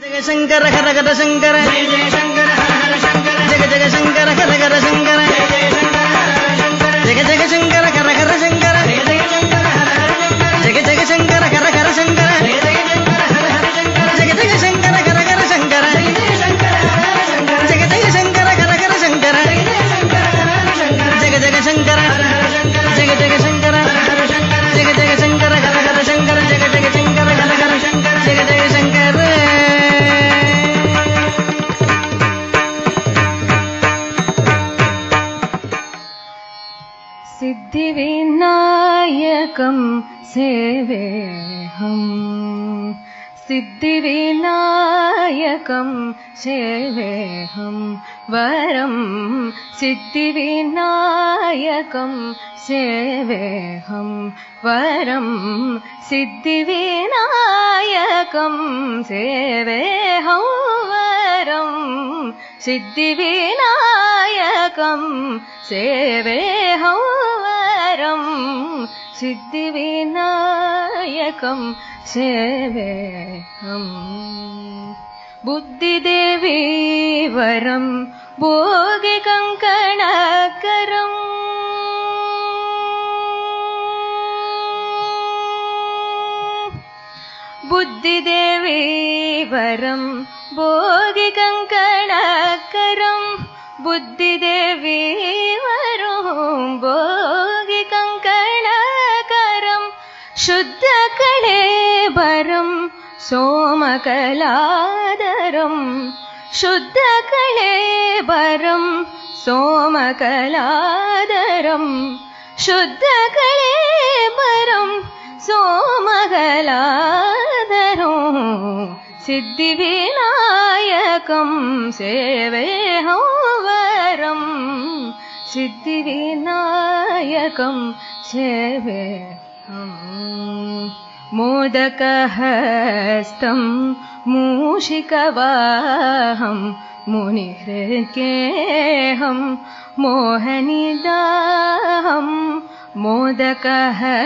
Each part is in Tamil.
ஜெக சங்கர ஹர ஹர சங்கர ஜெய ஜெய சங்கர ஹர ஹர சங்கர ஜெக ஜெக சங்கர सेवेहम् सिद्धिविनायकम् सेवेऽहम् वरं सिद्धिविनायकं सेवेऽहं वरं सिद्धिविनायकं सेवेऽहं वरं सिद्धिविनायकं सेवेऽहं वरं सिद्धिविनायकं सेवेऽहम् बुद्धिदेवी वरं भोगिकङ्कणकरम् बुद्धिदेवी वरं भोगिकङ्कणकरं बुद्धिदेवी वरं भोगिकङ्कणकरं शुद्धकलेबरं सोमकलादरं शुद्धकलेबरं सोमकलादरं शुद्धकलेबरं सोमकलादरं। सिद्धिविनायकं सेवेऽहं वरं सिद्धिविनायकं सेवेऽहम् मोदकहस्तं मूषिकवाहं मुनिहृकेऽहं मोहनिदाहं मोदकहस्तं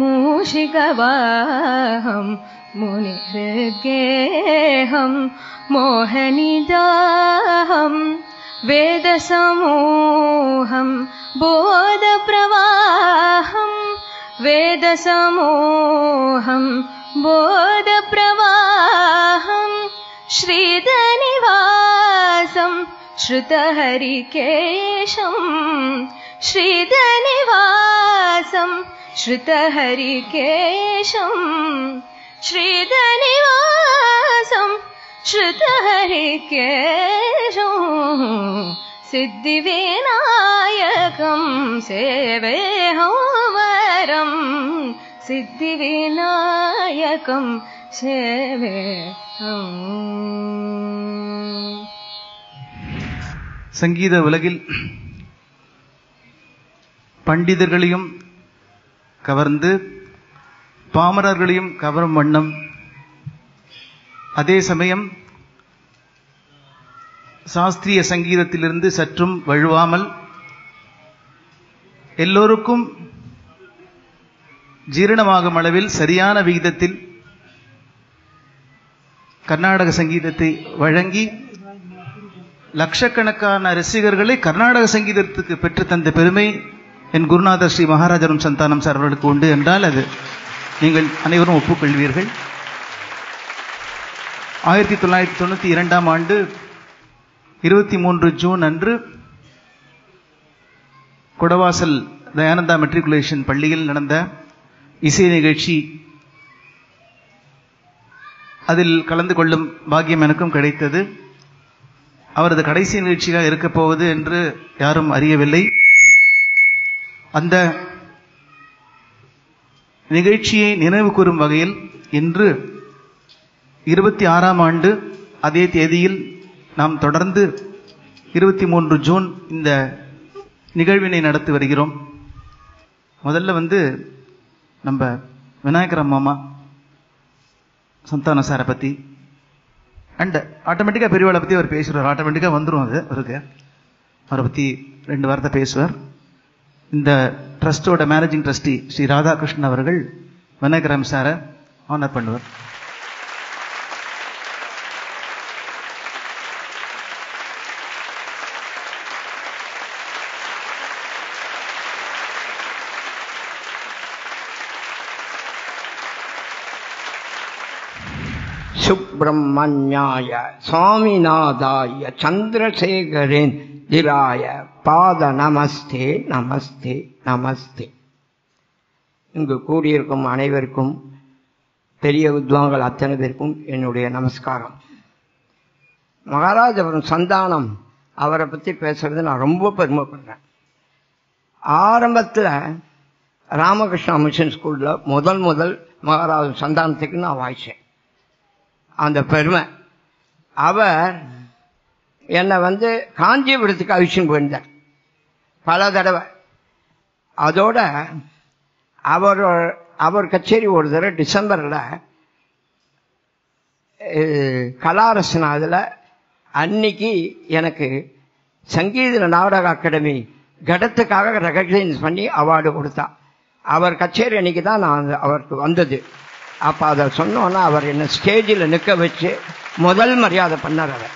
मूषिकवाहं मुनिहृगेऽहं मोहनिदाहं वेदसमूहं बोधप्रवाहं वेदसमोऽहम् बोधप्रवाहम् श्रीधनिवासम् श्रुतहरिकेशम् श्रीधनिवासम् श्रुतहरिकेशम् श्रीधनिवासम् श्रुत हरिकेशम् சித்திவிநாயகம் சேவே ஹோமரம் சித்திவிநாயகம் சேவே சங்கீத உலகில் பண்டிதர்களையும் கவர்ந்து பாமரர்களையும் கவரும் வண்ணம். அதே சமயம் சாஸ்திரிய சங்கீதத்திலிருந்து சற்றும் வழுவாமல் எல்லோருக்கும் ஜீரணமாகும் அளவில் சரியான விகிதத்தில் கர்நாடக சங்கீதத்தை வழங்கி லட்சக்கணக்கான ரசிகர்களை கர்நாடக சங்கீதத்துக்கு பெற்று தந்த பெருமை என் குருநாதர் ஸ்ரீ மகாராஜரும் சந்தானம் சார் அவர்களுக்கு உண்டு என்றால் அது நீங்கள் அனைவரும் ஒப்புக்கொள்வீர்கள். ஆயிரத்தி தொள்ளாயிரத்தி தொண்ணூற்றி இரண்டாம் ஆண்டு இருபத்தி மூன்று ஜூன் அன்று குடவாசல் தயானந்தா மெட்ரிகுலேஷன் பள்ளியில் நடந்த இசை நிகழ்ச்சி. அதில் கலந்து கொள்ளும் பாக்கியம் எனக்கும் கிடைத்தது. அவரது கடைசி நிகழ்ச்சியாக இருக்கப் போவது என்று யாரும் அறியவில்லை. அந்த நிகழ்ச்சியை நினைவு கூறும் வகையில் இன்று இருபத்தி ஆறாம் ஆண்டு அதே தேதியில் நாம் தொடர்ந்து இருபத்தி மூன்று ஜூன் இந்த நிகழ்வினை நடத்தி வருகிறோம். முதல்ல வந்து நம்ம விநாயகர் அம்மாமா சந்தான சாரை பற்றி அண்ட் ஆட்டோமேட்டிக்காக பெரியவாளை பற்றி அவர் பேசுவார் ஆட்டோமேட்டிக்காக வந்துடும் அது அவருக்கு. அவரை பற்றி ரெண்டு வார்த்தை பேசுவார். இந்த ட்ரஸ்டோட மேனேஜிங் ட்ரஸ்டி ஸ்ரீ ராதாகிருஷ்ணன் அவர்கள் விநாயகராம் சாரை ஆனர் பண்ணுவார். சுப்பிரமணியாய சுவாமிநாதாய சந்திரசேகரின் திராய பாத நமஸ்தே நமஸ்தே. நமஸ்தே இங்கு கூடியிருக்கும் அனைவருக்கும் பெரிய வித்வான்கள் அத்தனை பேருக்கும் என்னுடைய நமஸ்காரம். மகாராஜபுரம் சந்தானம் அவரை பற்றி பேசுறது நான் ரொம்ப பெருமைப்படுறேன் ஆரம்பத்தில் ராமகிருஷ்ணா மிஷன் ஸ்கூலில் முதல் முதல் மகாராஜ சந்தானத்துக்கு நான் வாய்ச்சேன். அந்த பெருமை. அவர் என்னை வந்து காஞ்சிபுரத்துக்கு அவிஷன் போயிருந்தார். பல தடவை. அதோட அவர் அவர் கச்சேரி ஒரு தடவை டிசம்பரில் கலாரசனா அதில் அன்னைக்கு எனக்கு சங்கீத நாடக அகாடமி கடத்துக்காக ரெகக்னைஸ் பண்ணி அவார்டு கொடுத்தா. அவர் கச்சேரி அன்னைக்கு தான் நான் அவருக்கு வந்தது. அப்போ அதை சொன்னோன்னா அவர் என்னை ஸ்டேஜில் நிற்க வச்சு முதல் மரியாதை பண்ணார் அவர்.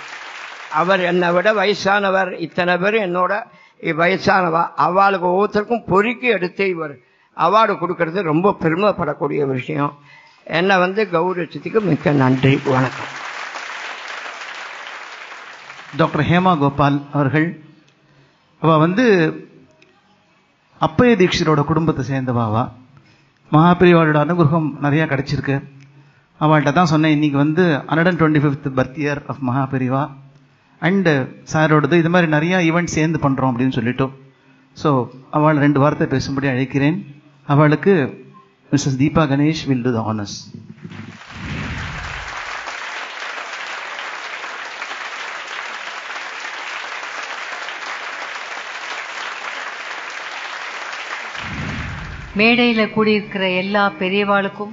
அவர் என்னை விட வயசானவர். இத்தனை பேர் என்னோட வயசானவா? அவளுக்கு ஒவ்வொருத்தருக்கும் பொறுக்கி எடுத்து இவர் அவார்டு கொடுக்கறது ரொம்ப பெருமைப்படக்கூடிய விஷயம். என்னை வந்து கௌரவிச்சதுக்கு மிக்க நன்றி. வணக்கம். டாக்டர் ஹேமா கோபால் அவர்கள் அவ வந்து அப்பய தீட்சிதரோட குடும்பத்தை சேர்ந்தவாவா மகாபிரிவாளோட அனுகிரகம் நிறையா கிடச்சிருக்கு. அவள்கிட்ட தான் சொன்னேன் இன்னைக்கு வந்து hundred and twenty fifth birth year of Mahaperiyava. And சாரோடது இது மாதிரி நிறையா ஈவெண்ட் சேர்ந்து பண்ணுறோம் அப்படின்னு சொல்லிட்டோம். ஸோ அவள் ரெண்டு வார்த்தை பேசும்படி அழைக்கிறேன். அவளுக்கு Mrs Deepa Ganesh will do the honours மேடையில் கூடியிருக்கிற எல்லா பெரியவாளுக்கும்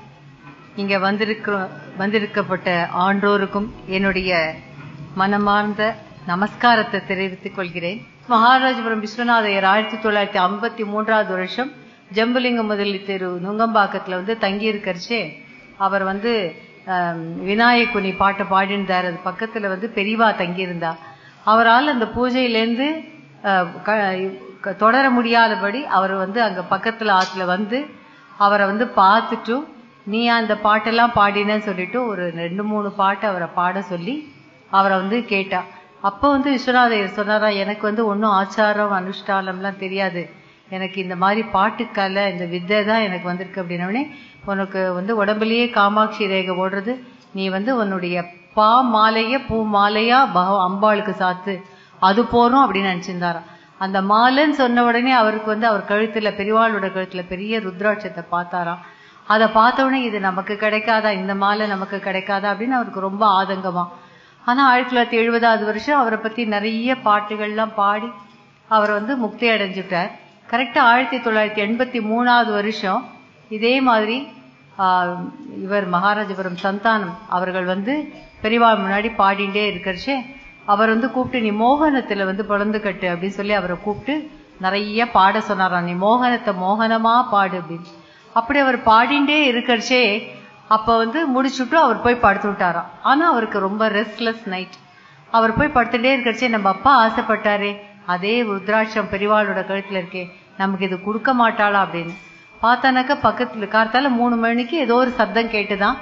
இங்க வந்திருக்கிற வந்திருக்கப்பட்ட ஆன்றோருக்கும் என்னுடைய மனமார்ந்த நமஸ்காரத்தை தெரிவித்துக் கொள்கிறேன். மகாராஜபுரம் விஸ்வநாதையர் ஆயிரத்தி தொள்ளாயிரத்தி ஐம்பத்தி மூன்றாவது வருஷம் ஜம்புலிங்க முதலி தெரு நுங்கம்பாக்கத்துல வந்து தங்கியிருக்கிறச்சே அவர் வந்து விநாயகுனி பாட்டை பாடியிருந்தார். அது பக்கத்துல வந்து பெரியவா தங்கியிருந்தா. அவரால் அந்த பூஜையிலேருந்து க- தொடர முடியாதபடி அவர் வந்து அங்க பக்கத்துல ஆத்துல வந்து அவரை வந்து பார்த்துட்டும் நீ அந்த பாட்டெல்லாம் பாடினேன்னு சொல்லிட்டு ஒரு ரெண்டு மூணு பாட்டு அவரை பாட சொல்லி அவரை வந்து கேட்டா. அப்போ வந்து விஸ்வநாதையர் சொன்னாரா எனக்கு வந்து ஒன்றும் ஆச்சாரம் அனுஷ்டானம்லாம் தெரியாது. எனக்கு இந்த மாதிரி பாட்டுக்கலை இந்த வித்தை தான் எனக்கு வந்திருக்கு அப்படின்னோடனே உனக்கு வந்து உடம்புலயே காமாட்சி ரேகை ஓடுறது. நீ வந்து உன்னுடைய பா மாலைய பூ மாலையா பகவ அம்பாளுக்கு சாத்து. அது போறோம் அப்படின்னு நினைச்சிருந்தாராம். அந்த மாலைன்னு சொன்ன உடனே அவருக்கு வந்து அவர் கழுத்துல பெரியவாளோட கழுத்துல பெரிய ருத்ராட்சத்தை பார்த்தாராம். அதை பார்த்த உடனே இது நமக்கு கிடைக்காதா? இந்த மாலை நமக்கு கிடைக்காதா? அப்படின்னு அவருக்கு ரொம்ப ஆதங்கமா. ஆனா ஆயிரத்தி தொள்ளாயிரத்தி எழுபதாவது வருஷம் அவரை பத்தி நிறைய பாட்டுகள்லாம் பாடி அவர் வந்து முக்தி அடைஞ்சுட்டார். கரெக்டா ஆயிரத்தி தொள்ளாயிரத்தி எண்பத்தி மூணாவது வருஷம் இதே மாதிரி இவர் மகாராஜபுரம் சந்தானம் அவர்கள் வந்து பெரியவாள் முன்னாடி பாடிண்டே இருக்கிறச்சே அவர் வந்து கூப்பிட்டு நீ மோகனத்துல வந்து பிறந்து கட்டு அப்படின்னு சொல்லி அவரை கூப்பிட்டு நிறைய பாட சொன்னாராம். நீ மோகனத்தை மோகனமா பாடு அப்படின்னு. அப்படி அவர் பாடிண்டே இருக்கிறச்சே அப்ப வந்து முடிச்சுட்டு அவர் போய் படுத்து விட்டாராம். ஆனா அவருக்கு ரொம்ப ரெஸ்ட்லெஸ் நைட் அவர் போய் படுத்துட்டே இருக்கிறச்சே நம்ம அப்பா ஆசைப்பட்டாரே அதே ருத்ராட்சம் பெரிவாளோட கழுத்துல இருக்கே நமக்கு இது கொடுக்க மாட்டாளா? அப்படின்னு. பார்த்தானாக்க பக்கத்துல கார்த்தால மூணு மணிக்கு ஏதோ ஒரு சத்தம் கேட்டுதான்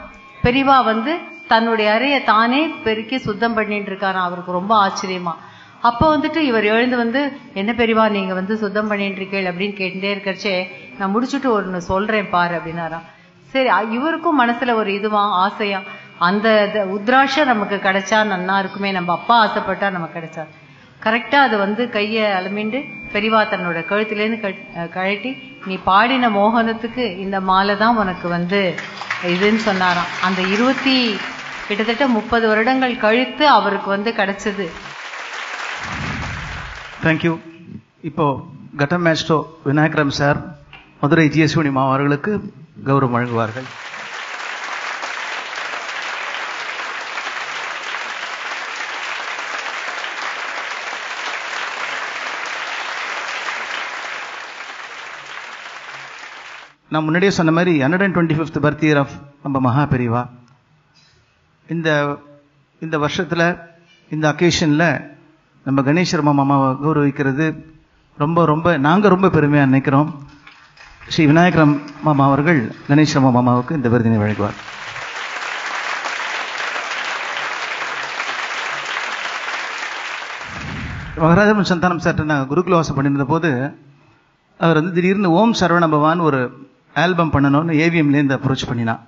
பெரிவா வந்து தன்னுடைய அறையை தானே பெருக்கி சுத்தம் பண்ணிட்டு இருக்காராம். அவருக்கு ரொம்ப ஆச்சரியமா. அப்ப வந்துட்டு இவர் எழுந்து வந்து என்ன பெரியவா நீங்க வந்து சுத்தம் பண்ணிட்டு இருக்கீள்? அப்படின்னு கேட்டுட்டே இருக்கிறச்சே நான் முடிச்சுட்டு ஒன்னு சொல்றேன் பாரு அப்படின்னாராம். சரி இவருக்கும் மனசுல ஒரு இதுவா ஆசையா அந்த உத்ராஷ நமக்கு கிடைச்சா நன்னா இருக்குமே நம்ம அப்பா ஆசைப்பட்டா நமக்கு கிடைச்சா. கரெக்டா அது வந்து கையை அலமிண்டு பெரிவா தன்னோட கழுத்திலேருந்து கட்- கழட்டி நீ பாடின மோகனத்துக்கு இந்த மாலை தான் உனக்கு வந்து இதுன்னு சொன்னாராம். அந்த இருபத்தி கிட்டத்தட்ட முப்பது வருடங்கள் கழித்து அவருக்கு வந்து கிடைச்சது. தேங்க்யூ இப்போ கட்டம் மேஸ்டோ விநாயகரம் சார் மதுரை ஜிஎஸ்யூனி மாவா அவர்களுக்கு கௌரவம் வழங்குவார்கள். நான் முன்னாடியே சொன்ன மாதிரி hundred and twenty fifth birth year of நம்ம மகா பெரியவா இந்த இந்த வருஷத்தில் இந்த அக்கேஷனில் நம்ம கணேஸ்வரமா மாமாவை கௌரவிக்கிறது ரொம்ப ரொம்ப நாங்கள் ரொம்ப பெருமையாக நினைக்கிறோம். ஸ்ரீ விநாயகரம் மாமா அவர்கள் கணேஸ்வரமா மாமாவுக்கு இந்த விருதினை வழங்குவார். மகராஜபுரம் சந்தானம் சார்ட்ட நான் குருகுலவாசம் பண்ணியிருந்த போது அவர் வந்து திடீர்னு ஓம் சரவண பவான் ஒரு ஆல்பம் பண்ணணும்னு ஏவிஎம்லேருந்து அப்ரோச் பண்ணினான்.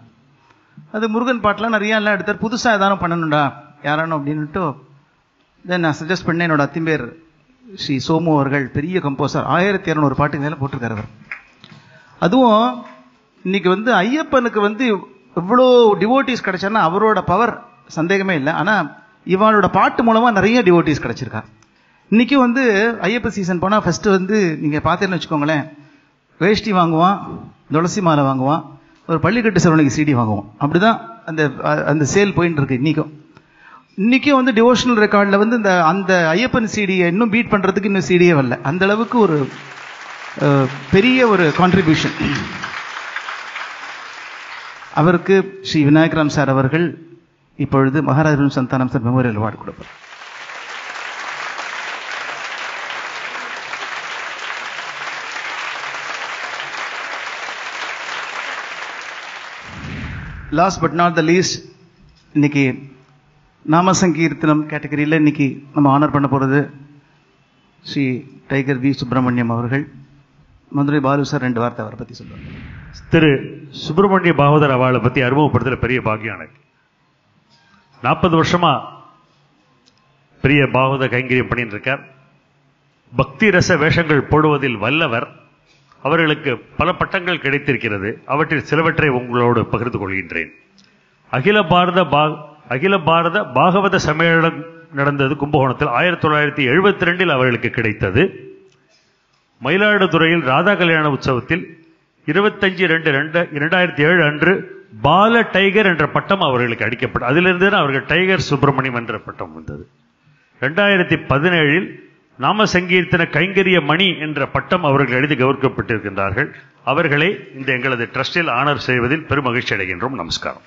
அது முருகன் பாட்டெலாம் நிறையா எல்லாம் எடுத்தார். புதுசாக ஏதானும் பண்ணணும்டா யாரானும் அப்படின்ட்டு தென் நான் சஜஸ்ட் பண்ணேன் என்னோட அத்திம்பேர் ஸ்ரீ சோமு அவர்கள் பெரிய கம்போசர் ஆயிரத்தி இரநூறு பாட்டுக்கு மேலே போட்டிருக்காரு அவர். அதுவும் இன்னைக்கு வந்து ஐயப்பனுக்கு வந்து எவ்வளோ டிவோட்டிஸ் கிடைச்சாருன்னா அவரோட பவர் சந்தேகமே இல்லை. ஆனால் இவனோட பாட்டு மூலமாக நிறைய டிவோட்டிஸ் கிடைச்சிருக்கா. இன்றைக்கும் வந்து ஐயப்ப சீசன் போனால் ஃபஸ்ட்டு வந்து நீங்கள் பார்த்தேன்னு வச்சுக்கோங்களேன் வேஷ்டி வாங்குவான் துளசி மாலை வாங்குவான் ஒரு பள்ளிக்கட்டு சரவணைக்கு சிடி வாங்குவோம். அப்படிதான் அந்த அந்த சேல் போயின்னு இருக்கு இன்னைக்கும். இன்றைக்கும் வந்து டிவோஷனல் ரெக்கார்டில் வந்து இந்த அந்த ஐயப்பன் சிடியை இன்னும் பீட் பண்ணுறதுக்கு இன்னும் சிடியே வரல. அந்த அளவுக்கு ஒரு பெரிய ஒரு கான்ட்ரிபியூஷன் அவருக்கு ஸ்ரீ விநாயகராம் சார் அவர்கள் இப்பொழுது Maharajan Santhanam sir memorial award கொடுப்பார். Last but not the least இன்னைக்கு நாம சங்கீர்த்தனம் கேட்டகரியில் இன்னைக்கு நம்ம ஆனர் பண்ண போகிறது ஸ்ரீ டைகர் வி சுப்பிரமணியம் அவர்கள். மதுரை பாலு சார் ரெண்டு வார்த்தை அவரை பற்றி சொல்லுவாங்க திரு சுப்பிரமணிய பாகவதர் அவளை பற்றி அறிமுகப்படுத்துகிற பெரிய பாக்கியம் எனக்கு நாற்பது வருஷமா பெரிய பாகவத கைங்கரியம் பண்ணிட்டு இருக்கார். பக்தி ரச வேஷங்கள் போடுவதில் வல்லவர். அவர்களுக்கு பல பட்டங்கள் கிடைத்திருக்கிறது. அவற்றில் சிலவற்றை உங்களோடு பகிர்ந்து கொள்கின்றேன். அகில பாரத பா அகில பாரத பாகவத சம்மேளனம் நடந்தது கும்பகோணத்தில் ஆயிரத்தி தொள்ளாயிரத்தி எழுபத்தி ரெண்டில் அவர்களுக்கு கிடைத்தது. மயிலாடுதுறையில் ராதா கல்யாண உற்சவத்தில் இருபத்தஞ்சு ரெண்டு ரெண்டு இரண்டாயிரத்தி ஏழு அன்று பால டைகர் என்ற பட்டம் அவர்களுக்கு அடிக்கப்பட்டது அதிலிருந்து தான் அவர்கள் டைகர் சுப்பிரமணியம் என்ற பட்டம் வந்தது. ரெண்டாயிரத்தி பதினேழில் நாம சங்கீர்த்தன கைங்கரிய மணி என்ற பட்டம் அவர்கள் எழுதி கௌரவிக்கப்பட்டிருக்கின்றார்கள். அவர்களை இந்த எங்களது ட்ரஸ்டில் ஆனர் செய்வதில் பெரும் மகிழ்ச்சி அடைகின்றோம். நமஸ்காரம்.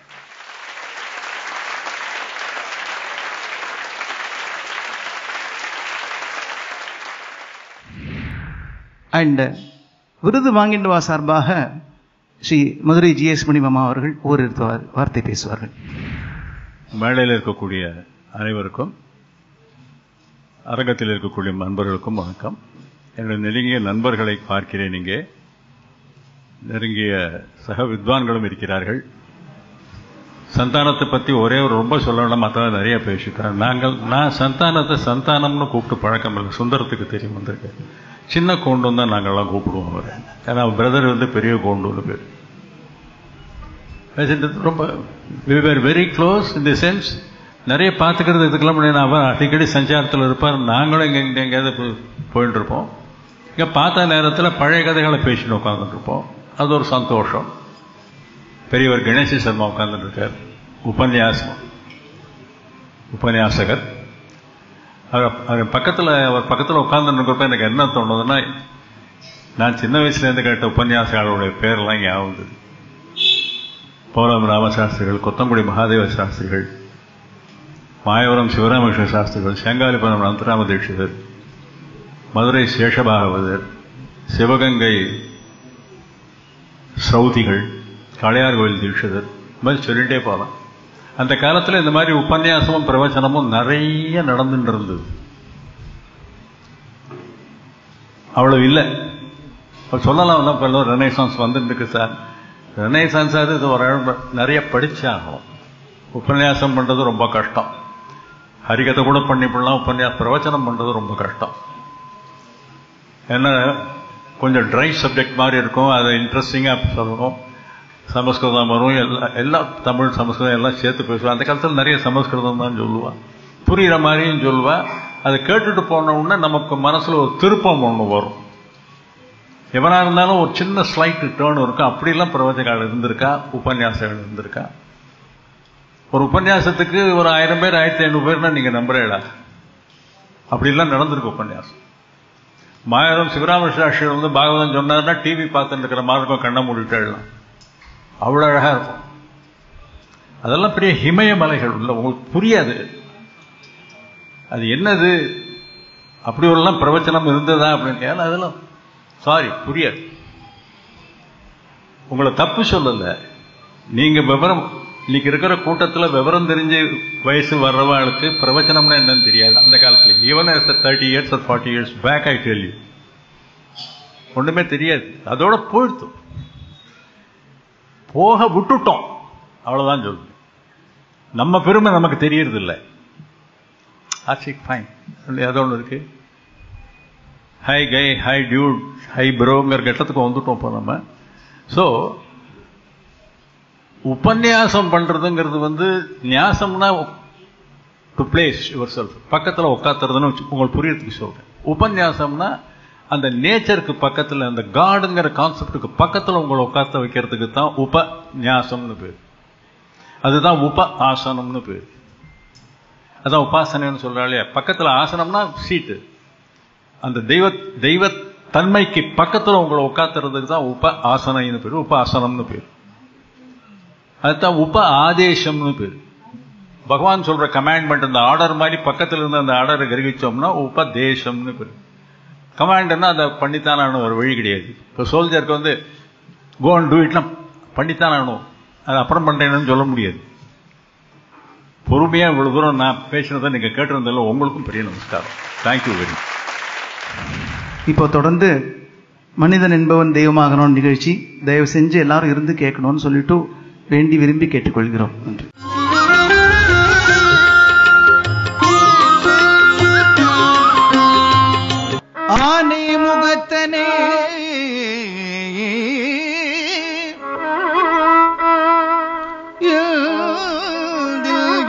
அண்ட் விருது வாங்கிட்டு வா சார்பாக ஸ்ரீ மதுரை ஜிஎஸ் மணிமாமா அவர்கள் ஓரிரு வார்- வார்த்தை பேசுவார்கள். மேடையில் இருக்கக்கூடிய அனைவருக்கும் அரங்கத்தில் இருக்கக்கூடிய நண்பர்களுக்கும் வணக்கம். என்னுடைய நெருங்கிய நண்பர்களை பார்க்கிறேன் இங்கே. நெருங்கிய சக வித்வான்களும் இருக்கிறார்கள். சந்தானத்தை பற்றி ஒரே ஒரு ரொம்ப சொல்லணும் மற்ற நிறைய பேசிட்டாங்க. நாங்கள் நான் சந்தானத்தை சந்தானம்னு கூப்பிட்டு பழக்கம் இல்லை. சுந்தரத்துக்கு தெரியும் வந்திருக்கு. சின்ன கோண்டுன்னு தான் நாங்கள்லாம் கூப்பிடுவோம் அவர். ஏன்னா பிரதர் வந்து பெரிய கோண்டுன்னு பேர். ரொம்ப we were very close in the sense நிறைய பார்த்துக்கிறது இதுக்கெல்லாம் முடியாது அவர் அடிக்கடி சஞ்சாரத்தில் இருப்பார். நாங்களும் இங்கே இங்கே எங்கேயாவது போயிட்டு இருப்போம் இங்கே பார்த்த நேரத்தில் பழைய கதைகளை பேசிட்டு உட்காந்துட்டு இருப்போம் அது ஒரு சந்தோஷம். பெரியவர் கணேச சர்மா உட்கார்ந்துட்டு இருக்கார் உபன்யாசம். உபன்யாசகர். அவர் அவர் பக்கத்தில் அவர் பக்கத்தில் உட்காந்துருக்கிறப்ப எனக்கு என்ன தோணுதுன்னா நான் சின்ன வயசுலேருந்து கேட்ட உபன்யாசகாரோடைய பேரெல்லாம் ஞாபகம் வந்தது பௌரம் ராமசாஸ்திரிகள் கொத்தங்குடி மகாதேவ சாஸ்திரிகள் மாயவரம் சிவராமகிருஷ்ண சாஸ்திரிகள் சேங்காலிபுரம் அந்தராம தீட்சிதர் மதுரை சேஷபாகவதர் சிவகங்கை சௌதிகள் காளையார் கோயில் தீட்சிதர் இந்த மாதிரி சொல்லிகிட்டே போகலாம் அந்த காலத்தில் இந்த மாதிரி உபன்யாசமும் பிரவச்சனமும் நிறைய நடந்துட்டு இருந்தது. அவ்வளவு இல்லை. இப்போ சொல்லலாம் இல்லை இப்போ ரெனைசான்ஸ் வந்துட்டு சார். ரெனைசான்ஸாவது இது ஒரு நிறைய படித்தாகும் உபன்யாசம் பண்ணுறது ரொம்ப கஷ்டம். ஹரிகதை கூட பண்ணிவிடலாம் உபன்யா பிரவச்சனம் பண்ணுறது ரொம்ப கஷ்டம். ஏன்னா கொஞ்சம் ட்ரை சப்ஜெக்ட் மாதிரி இருக்கும் அதை இன்ட்ரெஸ்டிங்காக சொல்லணும் சமஸ்கிருதம் வரும் எல்லாம் எல்லாம் தமிழ் சமஸ்கிருதம் எல்லாம் சேர்த்து பேசுவேன் அந்த காலத்தில் நிறைய சமஸ்கிருதம் தான் சொல்லுவாள் புரிகிற மாதிரியும் சொல்லுவாள் அதை கேட்டுட்டு போனவுடனே நமக்கு மனசில் ஒரு திருப்பம் ஒன்று வரும். எவனாக இருந்தாலும் ஒரு சின்ன ஸ்லைட்டு டேர்ன் இருக்கும் அப்படிலாம் பிரவச்சகால் இருந்திருக்கா? உபன்யாசங்கள் இருந்திருக்கா? ஒரு உபன்யாசத்துக்கு ஒரு ஆயிரம் பேர் ஆயிரத்தி ஐநூறு பேர்னா நீங்க நம்புறீங்களா? அப்படிலாம் நடந்திருக்கு உபன்யாசம். மாயாரம் சிவராமகிருஷ்ணாட்சியர் வந்து பாகவதம் சொன்னார்னா டிவி பார்த்துட்டு இருக்கிற மாதிரி இருக்கும் கண்ணை மூடிட்டு அவ்வளோ அழகா இருக்கும். அதெல்லாம் பெரிய ஹிமய மலைகள் உள்ள உங்களுக்கு புரியாது. அது என்னது? அப்படி உள்ளலாம் எல்லாம் பிரவச்சனம் இருந்ததா அப்படின்னு கேட்டால் அதெல்லாம் சாரி புரியாது. உங்களை தப்பு சொல்லலை. நீங்க விவரம் இன்னைக்கு இருக்கிற கூட்டத்தில் விவரம் தெரிஞ்ச வயசு வர்றவங்களுக்கு பிரவச்சனம்னா என்னன்னு தெரியாது. அந்த காலத்துல even as thirty years or forty years back I tell you ஒன்றுமே தெரியாது. அதோட போயிடுத்து. போக விட்டுட்டோம். அவ்வளோதான் சொல்லுது நம்ம பெருமை நமக்கு தெரியறது இல்லை ஆச்சு ஃபைன் ஏதோ ஒன்று இருக்கு. Hi guy hi dude hi ப்ரோங்கிற கட்டத்துக்கு வந்துட்டோம் இப்போ நம்ம. ஸோ உபன்யாசம் பண்றதுங்கிறது வந்து நியாசம்னா டு பிளேஸ் யுவர் செல்ஃப் பக்கத்தில் உட்காத்துறதுன்னு வச்சு உங்களுக்கு புரியறதுக்கு சொல்றேன். உபன்யாசம்னா அந்த நேச்சருக்கு பக்கத்தில் அந்த காடுங்கிற கான்செப்டுக்கு பக்கத்தில் உங்களை உட்காத்த வைக்கிறதுக்கு தான் உப நியாசம்னு பேர். அதுதான் உப ஆசனம்னு பேர். அதான் உபாசனைன்னு சொல்றாளே பக்கத்தில் ஆசனம்னா சீட்டு அந்த தெய்வ தெய்வ தன்மைக்கு பக்கத்தில் உங்களை உட்காத்துறதுக்கு தான் உப ஆசனைன்னு பேர் உப ஆசனம்னு பேர். அதுதான் உப ஆதேசம்னு பேர். பகவான் சொல்ற கமாண்ட்மெண்ட் அந்த ஆர்டர் மாதிரி பக்கத்துல இருந்து அந்த ஆர்டரை கிரகிச்சோம்னா உபதேசம்னு பேர். கமாண்ட்னா அதை பண்ணித்தான ஒரு வழி கிடையாது. இப்போ சோல்ஜருக்கு வந்து கோன் டூ இட்லாம் பண்ணித்தான் ஆகணும் அது அப்புறம் பண்ணுறேன்னு சொல்ல முடியாது. பொறுமையாக இவ்வளோ தூரம் நான் பேசினதை நீங்கள் கேட்டிருந்தாலும் உங்களுக்கும் பெரிய நமஸ்காரம். தேங்க்யூ வெரி மச் இப்போ தொடர்ந்து மனிதன் என்பவன் தெய்வமாகணும் நிகழ்ச்சி. தயவு செஞ்சு எல்லாரும் இருந்து கேட்கணும்னு சொல்லிட்டு வேண்டி விரும்பி கேட்டுக்கொள்கிறோம். என்று ஆனை முகத்தனே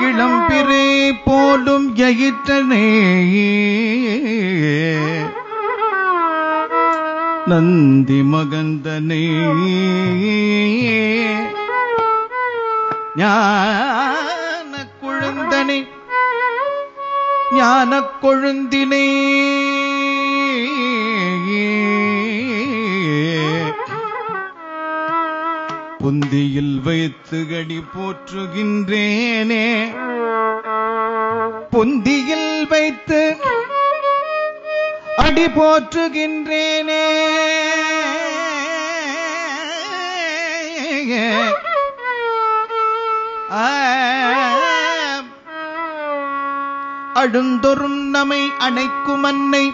இளம்பிரே போலும் எயிற்றனே நந்தி மகந்தனே. ஞான கொழுந்தனை ஞான கொழுந்தினை. புந்தியில் வைத்து கடி போற்றுகின்றேனே. புந்தியில் வைத்து அடி போற்றுகின்றேனே. அழுந்தொரும் நமை அணைக்கும் அன்னை.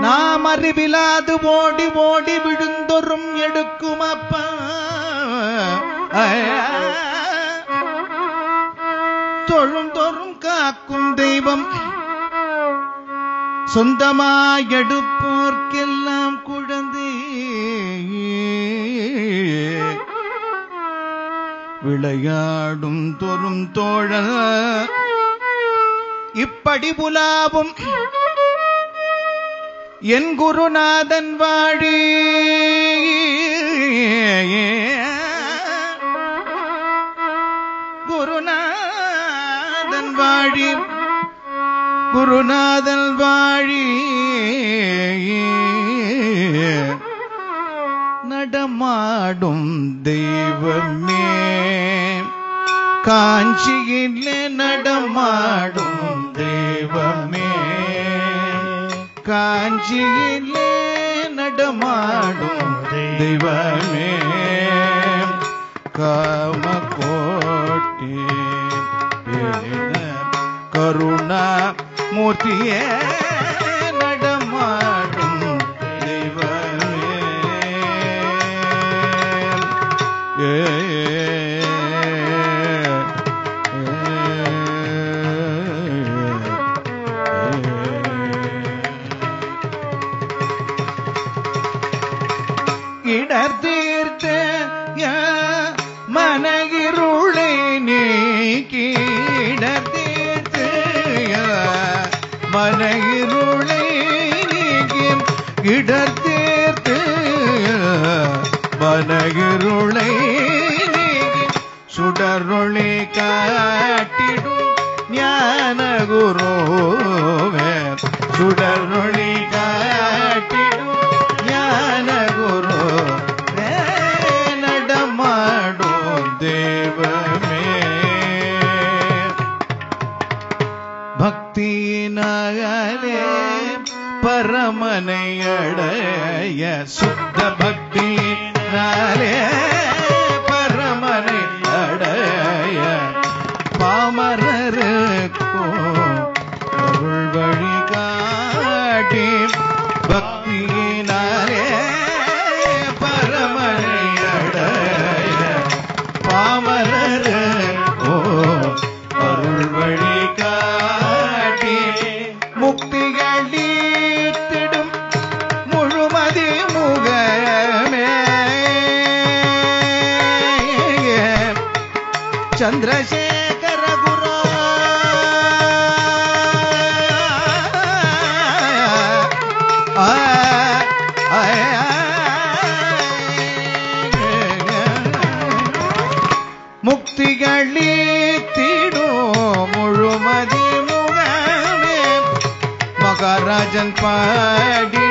நாம் அறிவிலாது ஓடி ஓடி விழுந்தொரும் எடுக்கும் அப்பா. தொழுந்தொரும் காக்கும் தெய்வம். சொந்தமாய் விளையாடும் தொறும் தோழ இப்படி புலாவும் என் குருநாதன் வாழி. குருநாதன் வாழி. குருநாதன் வாழி. நடமாடும் தெய்வமே. காஞ்சியிலே நடமாடும் தெய்வமே. காஞ்சியிலே நடமாடும் தெய்வமே. காமகோட்டி கருணா மூர்த்தியே மனகிருளை நீக்கி காட்டிடும் ஞான குருவே சுடரொளி மகாராஜன் பாடிடும்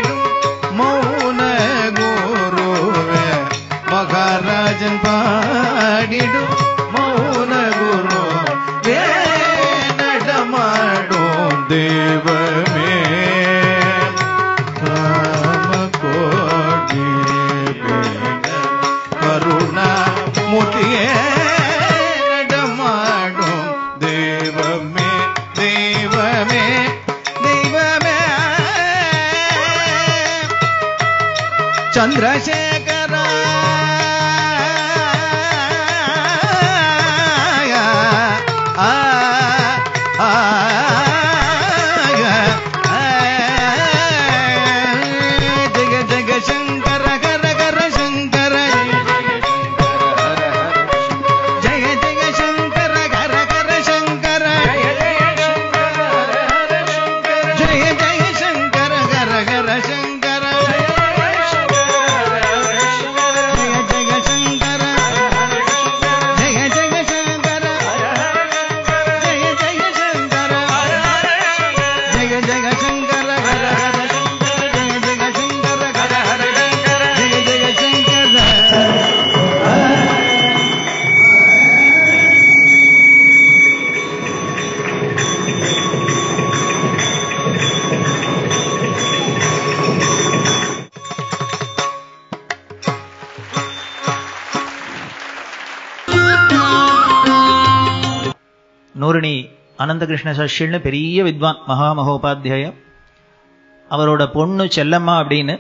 Sandra அனந்த அனந்தகிருஷ்ண சஷ்யல்னு பெரிய வித்வான் மகா மகோபாத்தியாய அவரோட பொண்ணு செல்லம்மா அப்படின்னு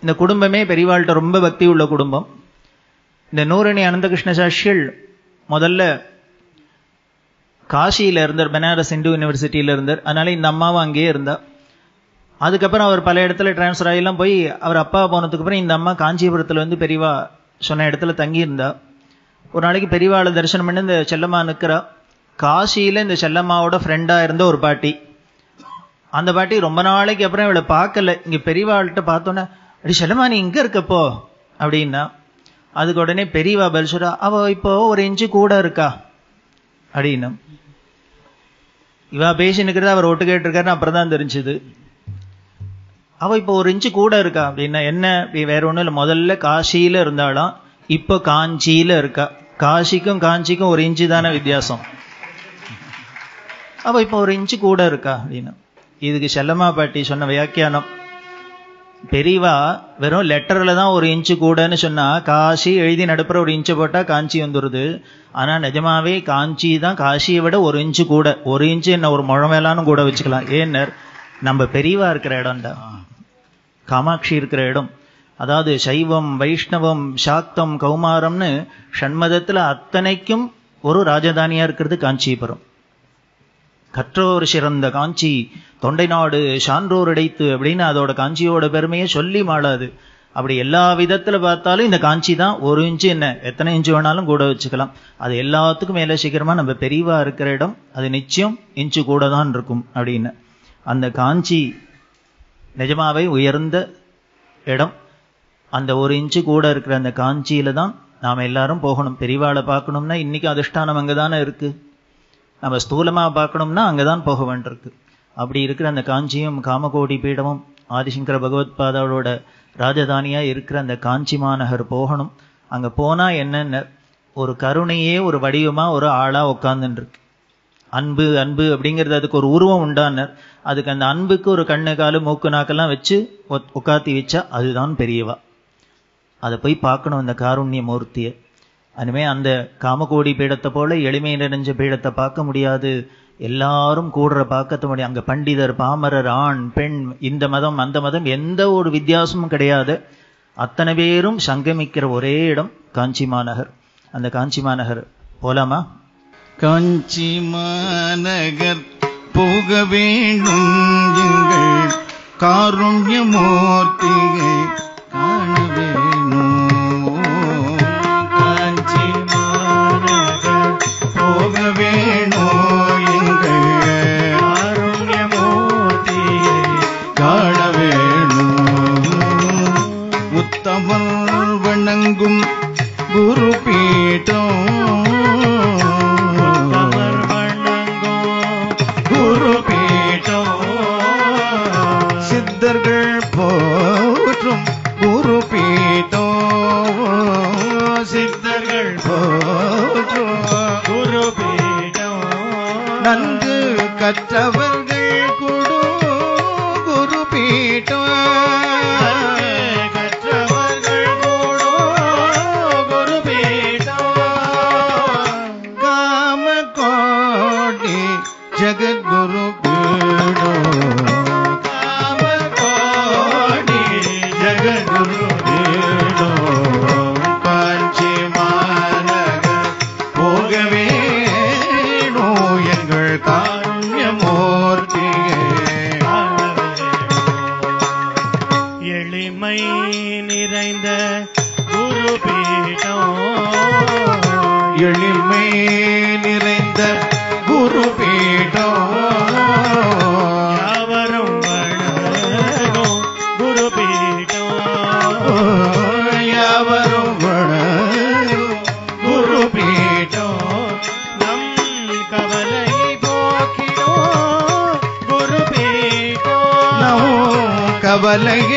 இந்த குடும்பமே பெரியவாள்கிட்ட ரொம்ப பக்தி உள்ள குடும்பம். இந்த நூரணி அனந்தகிருஷ்ண சாஷியல் முதல்ல காசியில இருந்தார் பனாரஸ் இந்து யூனிவர்சிட்டியில் இருந்தார். அதனால இந்த அம்மாவும் அங்கேயே இருந்தா. அதுக்கப்புறம் அவர் பல இடத்துல டிரான்ஸ்ஃபர் ஆகிலாம் போய் அவர் அப்பா போனதுக்கு அப்புறம் இந்த அம்மா காஞ்சிபுரத்தில் வந்து பெரியவா சொன்ன இடத்துல தங்கியிருந்தா. ஒரு நாளைக்கு பெரியவாளை தரிசனம் பண்ணி இந்த செல்லம்மா நிற்கிறா காசியில இந்த செல்லம்மாவோட ஃப்ரெண்டா இருந்த ஒரு பாட்டி. அந்த பாட்டி ரொம்ப நாளைக்கு அப்புறம் இவளை பார்க்கல. இங்க பெரியவாள்கிட்ட பார்த்தோன்னே அடி செல்லம்மா நீ இங்க இருக்கப்போ? அப்படின்னா அதுக்கு உடனே பெரியவா பதில் சொல்றா அவ இப்போ ஒரு இன்ச்சு கூட இருக்கா? அப்படின்னு இவா பேசி நிற்கிறத அவர் ஒட்டு கேட்டிருக்காருன்னு அப்புறம் தான் தெரிஞ்சுது. அவ இப்போ ஒரு இன்ச்சு கூட இருக்கா? அப்படின்னா என்ன வேற ஒண்ணும் இல்லை. முதல்ல காசியில இருந்தாலும் இப்போ காஞ்சியில இருக்கா? காசிக்கும் காஞ்சிக்கும் ஒரு இன்ச்சு தானே வித்தியாசம். அப்போ இப்போ ஒரு இன்ச்சு கூட இருக்கா அப்படின்னு. இதுக்கு செல்லம்மா பாட்டி சொன்ன வியாக்கியானம். பெரியவா வெறும் லெட்டர்ல தான் ஒரு இன்ச்சு கூடன்னு சொன்னா காசி எழுதி நடுப்புற ஒரு இன்ச்சு போட்டா காஞ்சி வந்துடுது ஆனா நிஜமாவே காஞ்சி தான் காசியை விட ஒரு இன்ச்சு கூட. ஒரு இன்ச்சு என்ன ஒரு முழம் கூட வச்சுக்கலாம். ஏன்னர் நம்ம பெரியவா இருக்கிற இடம்டா காமாட்சி இருக்கிற இடம். அதாவது சைவம் வைஷ்ணவம் சாக்தம் கௌமாரம்னு ஷண்மதத்துல அத்தனைக்கும் ஒரு ராஜதானியா இருக்கிறது காஞ்சிபுரம். கற்றோர் சிறந்த காஞ்சி தொண்டை நாடு சான்றோர் இடைத்து அப்படின்னு அதோட காஞ்சியோட பெருமையை சொல்லி மாளாது. அப்படி எல்லா விதத்துல பார்த்தாலும் இந்த காஞ்சி தான் ஒரு இன்ச்சு என்ன எத்தனை இன்ச்சு வேணாலும் கூட வச்சுக்கலாம். அது எல்லாத்துக்கும் மேல சீக்கிரமா நம்ம பெரியவா இருக்கிற இடம் அது நிச்சயம் இன்ச்சு கூட தான் இருக்கும் அப்படின்னு. அந்த காஞ்சி நிஜமாவே உயர்ந்த இடம். அந்த ஒரு இன்ச்சு கூட இருக்கிற அந்த காஞ்சியில தான் நாம எல்லாரும் போகணும். பெரியவாளை பார்க்கணும்னா இன்னைக்கு அதிஷ்டானம் அங்கதானே இருக்கு. நம்ம ஸ்தூலமாக பார்க்கணும்னா அங்கதான் போக வேண்டியிருக்கு. அப்படி இருக்கிற அந்த காஞ்சியும் காமகோடி பீடமும் ஆதிசங்கர பகவத் பாதாவோட ராஜதானியாக இருக்கிற அந்த காஞ்சி மாநகர் போகணும். அங்கே போனால் என்னென்ன? ஒரு கருணையே ஒரு வடிவமாக ஒரு ஆளாக உட்காந்துருக்கு அன்பு அன்பு அப்படிங்கிறது அதுக்கு ஒரு உருவம் உண்டானர். அதுக்கு அந்த அன்புக்கு ஒரு கண்ணு காலு மூக்கு நாக்கெல்லாம் வச்சு உட்காத்தி வச்சா அதுதான் பெரியவா. அதை போய் பார்க்கணும் அந்த காருண்ய மூர்த்தியை அனிமே அந்த காமகோடி பீடத்தை போல எளிமை நிறைஞ்ச பீடத்தை பார்க்க முடியாது. எல்லாரும் கூடுற பார்க்கத்த முடியும் அங்க பண்டிதர் பாமரர் ஆண் பெண் இந்த மதம் அந்த மதம் எந்த ஒரு வித்தியாசமும் கிடையாது. அத்தனை பேரும் சங்கமிக்கிற ஒரே இடம் காஞ்சி மாநகர் அந்த காஞ்சி மாநகர் போலாமா? காஞ்சி மாநகர் போக வேண்டும் எங்கள் காருண்யமூர்த்தியை காணவே கவலையை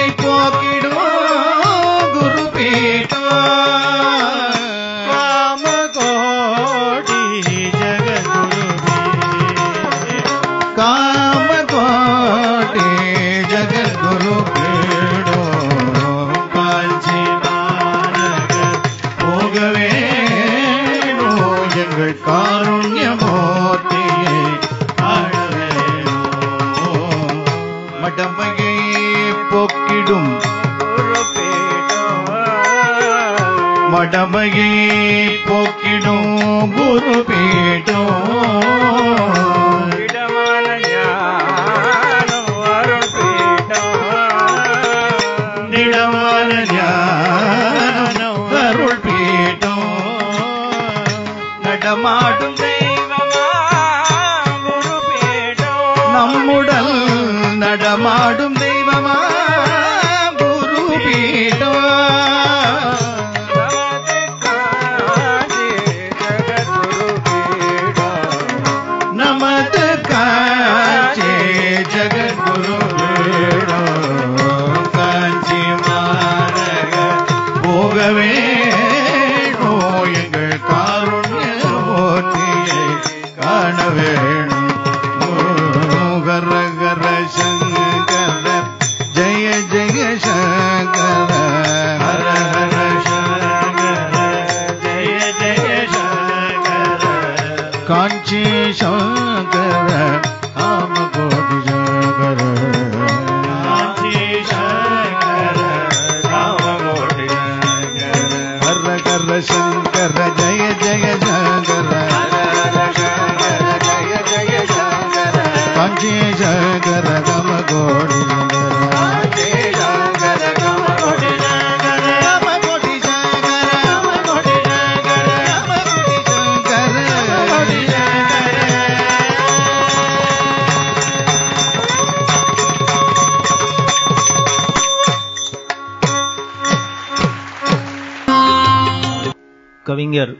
கவிஞர்.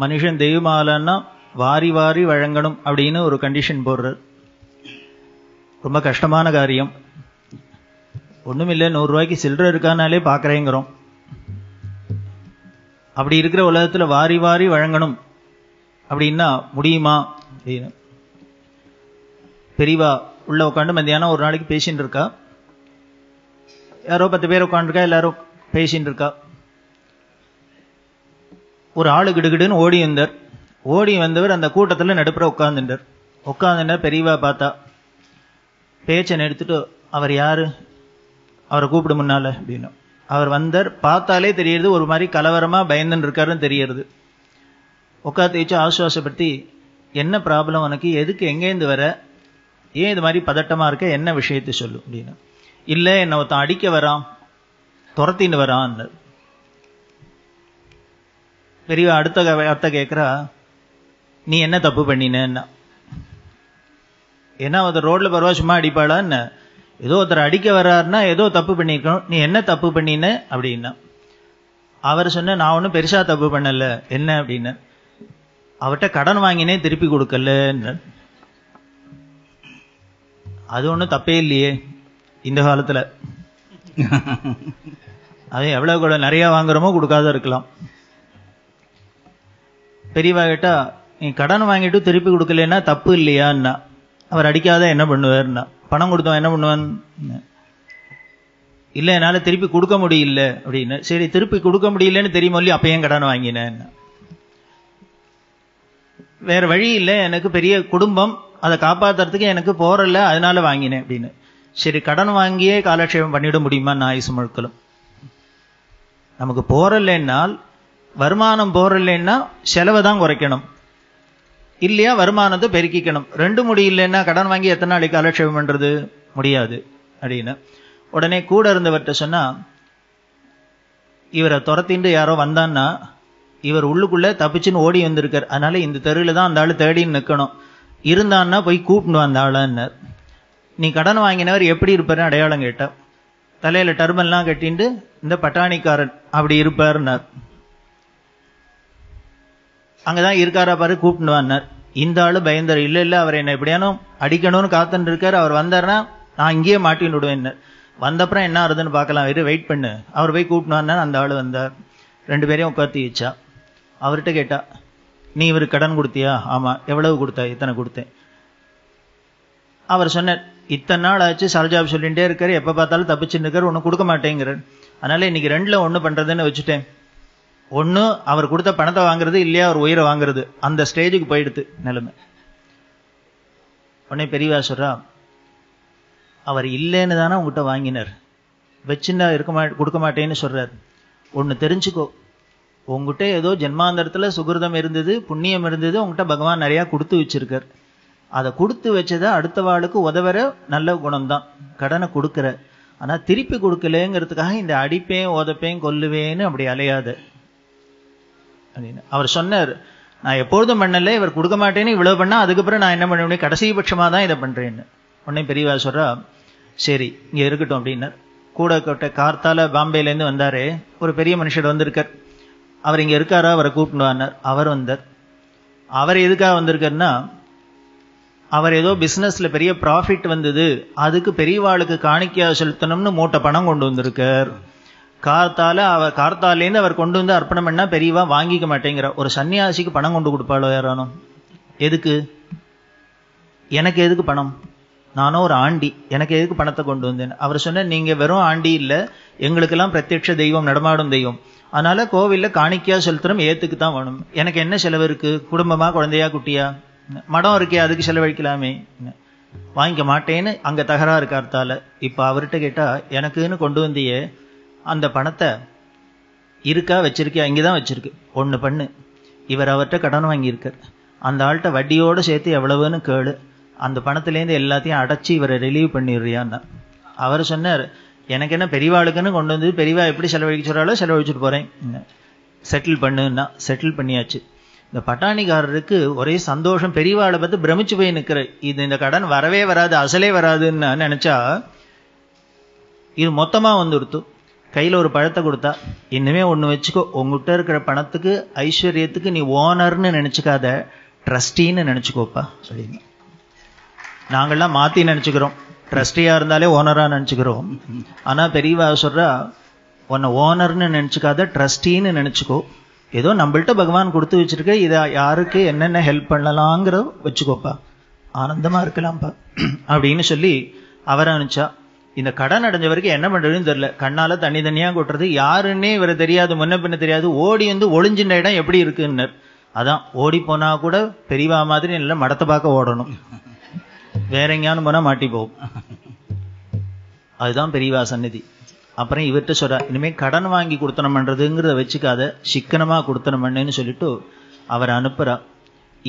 மனுஷன் தெய்வமாலன்னா வாரி வாரி வழங்கணும் அப்படின்னு ஒரு கண்டிஷன் போடுறார் ரொம்ப கஷ்டமான காரியம். ஒண்ணுமில்லை இல்லை நூறுரூவாய்க்கு சில்லற இருக்கானாலே பார்க்குறேங்கிறோம் அப்படி இருக்கிற உலகத்துல வாரி வாரி வழங்கணும். அப்படின்னா முடியுமா? அப்படின்னு. பெரியவா உள்ள உட்காந்து மத்தியானம் ஒரு நாளைக்கு பேசின்னு இருக்கா? யாரோ பத்து பேர் உட்காந்துருக்கா எல்லாரும் பேசின்னு இருக்கா? ஒரு ஆளு கிடுகிடுன்னு ஓடி வந்தார். ஓடி வந்தவர் அந்த கூட்டத்தில் நடுப்புற உட்காந்துட்டார் உட்கார்ந்துட்டா பெரியவா பார்த்தா. பேச்சை எடுத்துட்டு அவர் யாரு? அவரை கூப்பிடு முன்னால அப்படின்னு. அவர் வந்தார். பார்த்தாலே தெரியுது ஒரு மாதிரி கலவரமா பயந்துன்னு இருக்காருன்னு தெரியறது. உட்காந்து வச்சு ஆசுவாசப்படுத்தி என்ன ப்ராப்ளம் உனக்கு? எதுக்கு எங்கேருந்து வர? ஏன் இது மாதிரி பதட்டமா இருக்க? என்ன விஷயத்தை சொல்லு? அப்படின்னு. இல்லை என்னை ஒருத்தன் அடிக்க வரான். துரத்தின்னு வரான் பெரிய அடுத்த வார்த்தை கேட்கிறா நீ என்ன தப்பு பண்ணினேன்னா? ஏன்னா ஒருத்தர் ரோட்ல பரவா சும்மா அடிப்பாளா? என்ன? ஏதோ ஒருத்தர் அடிக்க வர்றாருன்னா ஏதோ தப்பு பண்ணிருக்கணும் நீ என்ன தப்பு பண்ணின? அப்படின்னா அவர் சொன்ன நான் ஒன்றும் பெருசா தப்பு பண்ணல. என்ன? அப்படின்னு அவர்கிட்ட கடன் வாங்கினே திருப்பி கொடுக்கலன்னு. அது ஒன்றும் தப்பே இல்லையே இந்த காலத்துல. அது எவ்வளவு கூட நிறைய வாங்குறோமோ கொடுக்காத இருக்கலாம். பெரியவா கேட்டா நீ கடன் வாங்கிட்டு திருப்பி கொடுக்கலன்னா தப்பு இல்லையான்னா? அவர் அடிக்காத என்ன பண்ணுவார்னா பணம் கொடுத்தவன் என்ன பண்ணுவான்? இல்ல என்னால திருப்பி கொடுக்க முடியல. அப்படின்னு சரி திருப்பி கொடுக்க முடியலன்னு தெரியுமோ இல்லையா அப்ப ஏன் கடன் வாங்கினேன்? வேற வழி இல்லை எனக்கு பெரிய குடும்பம் அதை காப்பாத்துறதுக்கு எனக்கு போறல அதனால வாங்கினேன். அப்படின்னு சரி கடன் வாங்கியே காலக்ஷேபம் பண்ணிட முடியுமா நான் ஆயுசு முழுக்களும் நமக்கு போறலைன்னால் வருமானம் போறலைன்னா செலவை தான் குறைக்கணும். இல்லையா வருமானத்தை பெருக்கிக்கணும். ரெண்டு முடியலன்னா கடன் வாங்கி எத்தனை நாளைக்கு காலக்ஷேபம் பண்றது? முடியாது அப்படின்னு. உடனே கூட இருந்தவர்கிட்ட சொன்னா இவரை துரத்திண்டு யாரோ வந்தான்னா இவர் உள்ளுக்குள்ள தப்பிச்சுன்னு ஓடி வந்திருக்கார். அதனால இந்த தெருவில் தான் அந்த ஆள் தேடின்னு நிற்கணும் இருந்தான்னா போய் கூப்பிட்டு அந்த ஆளான்னார் நீ கடன் வாங்கினவர் எப்படி இருப்பாருன்னு அடையாளம் கேட்டார் தலையில டர்பன்லாம் கட்டிண்டு இந்த பட்டாணிக்காரன் அப்படி இருப்பாருன்னார் அங்கதான் இருக்காரா பாரு கூப்பிட்டு வந்தார். இந்த ஆளு பயந்தார். இல்ல இல்ல அவர் என்ன எப்படியானும் அடிக்கணும்னு காத்துட்டு இருக்காரு. அவர் வந்தாருன்னா நான் இங்கேயே மாட்டின்னு விடுவேன் வந்தப்புறம் என்ன ஆறுதுன்னு பார்க்கலாம். வெறும் வெயிட் பண்ணு. அவர் போய் கூப்பிட்டு வந்தார். அந்த ஆளு வந்தார். ரெண்டு பேரையும் உட்காத்தி வச்சா. அவர்கிட்ட கேட்டா நீ இவருக்கு கடன் கொடுத்தியா? ஆமா. எவ்வளவு கொடுத்தா? இத்தனை கொடுத்தேன். அவர் சொன்னார் இத்தனை நாள் ஆச்சு சரஜாப் சொல்லிட்டே இருக்காரு. எப்ப பார்த்தாலும் தப்பிச்சுன்னு இருக்காரு. ஒன்னும் கொடுக்க மாட்டேங்கிறார். அதனால இன்னைக்கு ரெண்டுல ஒண்ணு பண்றதுன்னு வச்சுட்டேன். ஒன்று அவர் கொடுத்த பணத்தை வாங்குறது இல்லையா அவர் உயிரை வாங்குறது. அந்த ஸ்டேஜுக்கு போயிடுது நிலைமை. உடனே பெரியவா சொல்றா அவர் இல்லைன்னு தானே உங்ககிட்ட வாங்கினார். வச்சுன்னா இருக்க மா கொடுக்க மாட்டேன்னு சொல்றார். ஒன்று தெரிஞ்சுக்கோ. உங்ககிட்ட ஏதோ ஜென்மாந்தரத்தில் சுகிருதம் இருந்தது புண்ணியம் இருந்தது உங்ககிட்ட பகவான் நிறையா கொடுத்து வச்சிருக்கார். அதை கொடுத்து வச்சதை அடுத்த வாளுக்கு உதவுற நல்ல குணம்தான். கடனை கொடுக்குற. ஆனால் திருப்பி கொடுக்கலங்கிறதுக்காக இந்த அடிப்பேன் உதப்பேன் கொல்லுவேன்னு அப்படி அலையாது. அப்படின்னு. அவர் சொன்னார் நான் எப்பொழுதும் பண்ணல இவர் கொடுக்க மாட்டேன்னு இவ்வளவு பண்ணா அதுக்கப்புறம் நான் என்ன பண்ண முடியும் கடைசி பட்சமாக தான் இதை பண்றேன்னு. உடனே பெரியவா சொல்றா சரி இங்க இருக்கட்டும் அப்படின்னார். கூட கொட்ட கார்த்தால பாம்பேலேருந்து வந்தாரு. ஒரு பெரிய மனுஷர் வந்திருக்கார். அவர் இங்க இருக்காரா? அவரை கூப்பிடுவார் அவர் வந்தார். அவர் எதுக்காக வந்திருக்காருன்னா அவர் ஏதோ பிசினஸ்ல பெரிய ப்ராஃபிட் வந்தது. அதுக்கு பெரியவாளுக்கு காணிக்கையா செலுத்தணும்னு மூட்டை பணம் கொண்டு வந்திருக்கார். கார்த்தால அவர் கார்த்தாலேருந்து அவர் கொண்டு வந்து அர்ப்பணம் பண்ணா பெரியவா வாங்கிக்க மாட்டேங்கிற. ஒரு சன்னியாசிக்கு பணம் கொண்டு கொடுப்பாளோ யாரானோ. எதுக்கு? எனக்கு எதுக்கு பணம்? நானும் ஒரு ஆண்டி. எனக்கு எதுக்கு பணத்தை கொண்டு வந்தேன்? அவர் சொன்ன நீங்க வெறும் ஆண்டி இல்லை. எங்களுக்கெல்லாம் பிரத்யட்ச தெய்வம் நடமாடும் தெய்வம். அதனால கோவில்ல காணிக்கையா செலுத்துறோம் ஏத்துக்கு தான் வேணும். எனக்கு என்ன செலவு இருக்கு? குடும்பமா குழந்தையா குட்டியா? மடம் இருக்கே அதுக்கு செலவழிக்கலாமே. வாங்கிக்க மாட்டேன்னு அங்க தகராறு கார்த்தால. இப்ப அவர்கிட்ட கேட்டா எனக்குன்னு கொண்டு வந்தியே அந்த பணத்தை இருக்கா வச்சிருக்கியா? இங்கதான் வச்சிருக்கு. ஒன்று பண்ணு. இவர் அவர்கிட்ட கடன் வாங்கியிருக்கார். அந்த ஆள்கிட்ட வட்டியோடு சேர்த்து எவ்வளவுன்னு கேளு. அந்த பணத்துலேருந்து எல்லாத்தையும் அடைச்சி இவரை ரிலீவ் பண்ணிடுறியான்னு. அவர் சொன்னார் எனக்கு என்ன பெரியவாளுக்குன்னு கொண்டு வந்து பெரியவா எப்படி செலவழிக்க சொல்கிறாலோ செலவழிச்சுட்டு போகிறேன் செட்டில் பண்ணுன்னா செட்டில் பண்ணியாச்சு. இந்த பட்டாணிக்காரருக்கு ஒரே சந்தோஷம். பெரியவாளை பார்த்து பிரமிச்சு போய் நிற்கிற இது இந்த கடன் வரவே வராது அசலே வராதுன்னு நினச்சா இது மொத்தமாக வந்துடுத்து கையில் ஒரு பழத்தை கொடுத்தா இன்னுமே ஒன்று வச்சுக்கோ. உங்ககிட்ட இருக்கிற பணத்துக்கு ஐஸ்வர்யத்துக்கு நீ ஓனர்னு நினச்சிக்காத. ட்ரஸ்டின்னு நினச்சிக்கோப்பா. அப்படின்னு நாங்கள்லாம் மாற்றி நினச்சிக்கிறோம். ட்ரஸ்டியாக இருந்தாலே ஓனராக நினச்சிக்கிறோம். ஆனால் பெரியவா சொல்கிறா உன்னை ஓனர்னு நினச்சிக்காத ட்ரஸ்டின்னு நினச்சிக்கோ. ஏதோ நம்மள்ட்ட பகவான் கொடுத்து வச்சிருக்க இதை யாருக்கு என்னென்ன ஹெல்ப் பண்ணலாங்கிற வச்சுக்கோப்பா. ஆனந்தமாக இருக்கலாம்ப்பா. அப்படின்னு சொல்லி அவர் அனுப்பிச்சா இந்த கடன் அடைஞ்சவருக்கு என்ன பண்றதுன்னு தெரியல. கண்ணால தண்ணி தனியா கொட்டுறது. யாருன்னே இவரை தெரியாது முன்ன பின்ன தெரியாது. ஓடி வந்து ஒளிஞ்சின்ற இடம் எப்படி இருக்குன்னு அதான் ஓடி போனா கூட பெரியவா மாதிரி இல்லை மடத்தை பார்க்க ஓடணும். வேற எங்கேயானு போனா மாட்டி போகும். அதுதான் பெரியவா சந்நிதி. அப்புறம் இவர்கிட்ட சொல்ற இனிமே கடன் வாங்கி கொடுத்தனம் பண்றதுங்கிறத வச்சுக்காத. சிக்கனமா கொடுத்தனம் பண்ணுன்னு சொல்லிட்டு அவர் அனுப்புறா.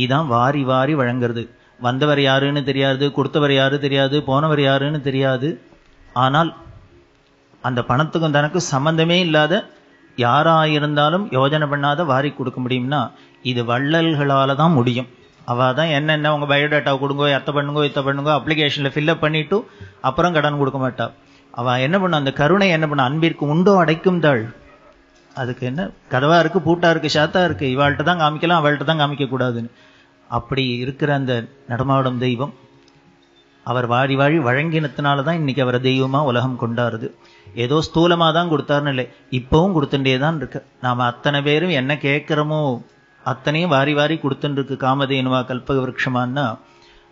இதான் வாரி வாரி வழங்குறது. வந்தவர் யாருன்னு தெரியாது கொடுத்தவர் யாரு தெரியாது போனவர் யாருன்னு தெரியாது. ஆனால் அந்த பணத்துக்கும் தனக்கும் சம்பந்தமே இல்லாத யாராக இருந்தாலும் யோஜனை பண்ணாத வாரி கொடுக்க முடியும்னா இது வள்ளல்களால் தான் முடியும். அவள் தான் என்னென்ன உங்கள் பயோடேட்டா கொடுங்கோ எத்த பண்ணுங்கோ இத்த பண்ணுங்கோ அப்ளிகேஷனில் ஃபில்அப் பண்ணிவிட்டு அப்புறம் கடன் கொடுக்க மாட்டாள் அவள் என்ன பண்ண அந்த கருணை என்ன பண்ண அன்பிற்கு உண்டோ அடைக்கும் தாள். அதுக்கு என்ன? கதவாக இருக்குது பூட்டாக இருக்குது ஷாத்தாக இருக்குது இவாள்கிட்ட தான் காமிக்கலாம் அவள்கிட்ட தான் காமிக்கக்கூடாதுன்னு. அப்படி இருக்கிற அந்த நடமாடும் தெய்வம் அவர் வாழி வாழி வழங்கினத்தினால தான் இன்னைக்கு அவரை தெய்வமா உலகம் கொண்டாடுது. ஏதோ ஸ்தூலமா தான் கொடுத்தாருன்னு இல்லை. இப்பவும் கொடுத்துட்டே தான் இருக்கு. நாம அத்தனை பேரும் என்ன கேட்கிறோமோ அத்தனையும் வாரி வாரி கொடுத்துட்டு காமதேனுவா கல்பக விருட்சமான்னா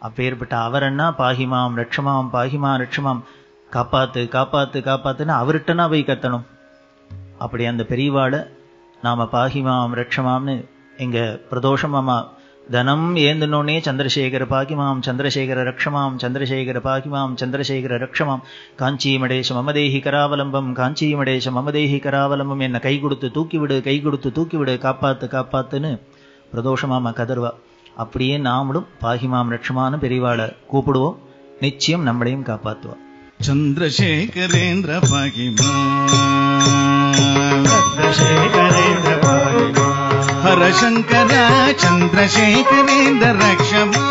அப்பேற்பட்ட என்ன பாகிமாம் ரட்சமாம் பாகிமா ரட்சமாம். காப்பாத்து காப்பாத்து காப்பாத்துன்னு அவர்கிட்டனா போய் கத்தணும். அப்படி அந்த பெரியவாளை நாம பாகிமாம் ரட்சமாம்னு எங்க பிரதோஷமாமா ధనం ఏందునోనే சந்திரசேகர పాకిమాం చంద్రశేఖర రక్షమాం சந்திரசேகர పాకిమాం చంద్రశేఖర రక్షమాం காஞ்சிமடேஷ மமதேகி கராவலம்பம் காஞ்சிமடேஷ மமதேகி கராவலம்பம் என்ன கை கொடுத்து தூக்கிவிடு கை கொடுத்து தூக்கிவிடு காப்பாத்து காப்பாத்துன்னு பிரதோஷமாமா கதர்வா அப்படியே நாமளும் பாகிமாம் ரட்சமான பெரியவாளை கூப்பிடுவோம். நிச்சயம் நம்மளையும் காப்பாத்துவா. சந்திரசேகரேந்திர பாகிமா. சந்திரசேகரேந்திர பாகிமா. కుమార శంకర చంద్రశేఖరేంద్ర రక్షమా?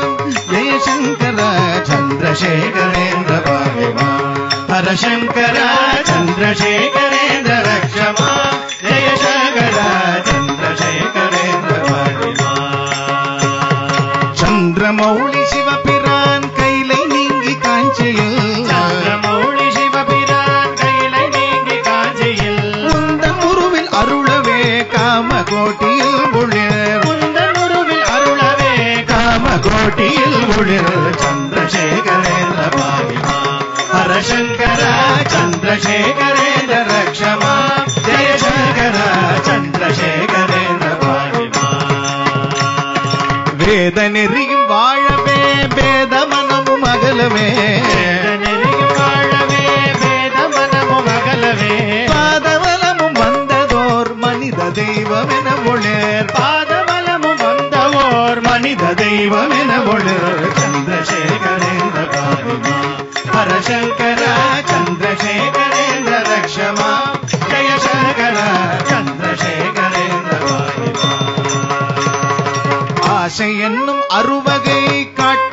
జయ శంకర చంద్రశేఖరేంద్ర భావ్యమా హర శంకర చంద్రశేఖరేంద్ర రక్షమా? ஒளிர் சந்திரசேகரேந்திர பாகிமா ஹரசங்கர சந்திரசேகரேந்திர ரக்ஷமா. ஜெயசங்கர சந்திரசேகரேந்திர பாகிமா வேத நெறியும் வாழவே வேத மனமும் அகலவே. நெறியும் வாழவே வேத மனமும் அகலவே. பாதவலமும் வந்ததோர் மனித தெய்வம் மனித தெய்வம் சந்திரசேகரேந்திர பாரிமா பரசங்கர சந்திரசேகரேந்திர ரக்ஷமா. ஜயசங்கர சந்திரசேகரேந்திர பாரிமா ஆசை என்னும் அருவகை காட்டு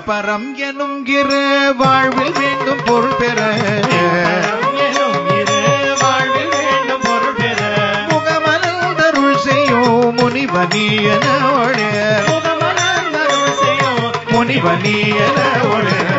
இகபரம் எனும் இரு வாழ்வில் வேண்டும் பொருள் பெற. எனும் இரு வாழ்வில் வேண்டும் பொருள் பெற. முகமலர்ந்தருள் செய்யோ முனிவனியன செய்யும் முனிவனியன ஒளிர்